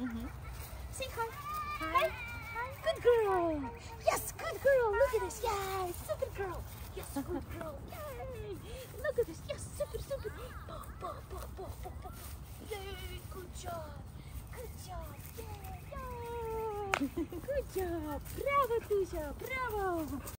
Mm-hmm. Say hi. Hi. Hi. Good girl. Yes, good girl. Look at this. Yay, super girl. Yes, good girl. Yay. Look at this. Yes, super, super. Bo, bo, bo, bo, bo, bo. Yay, good job. Good job. Yay, yay. Good job. Bravo, Tisha. Bravo.